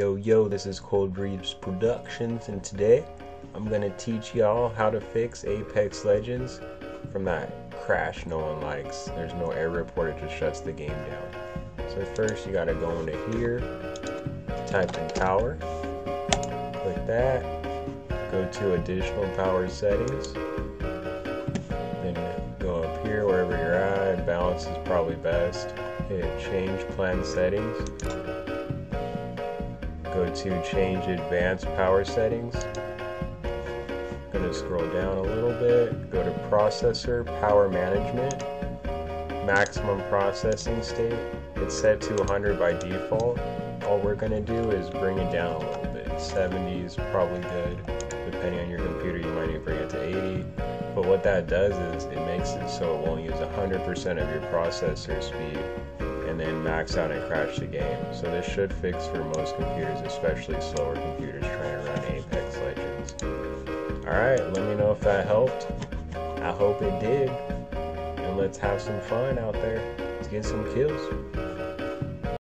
Yo, yo, this is Coldbreeze Productions, and today I'm gonna teach y'all how to fix Apex Legends from that crash no one likes. There's no error report, it just shuts the game down. So first you gotta go into here, type in power, click that, go to additional power settings, then go up here wherever you're at, balance is probably best, hit change plan settings, go to change advanced power settings. I'm Gonna scroll down a little bit, go to processor power management, maximum processing state. It's set to 100 by default. All we're gonna do is bring it down a little bit. 70 is probably good. Depending on your computer, you might even bring it to 80. But what that does is it makes it so it won't use 100% of your processor speed and then max out and crash the game. So this should fix for most computers, especially slower computers trying to run Apex Legends. Alright, let me know if that helped. I hope it did. And let's have some fun out there. Let's get some kills.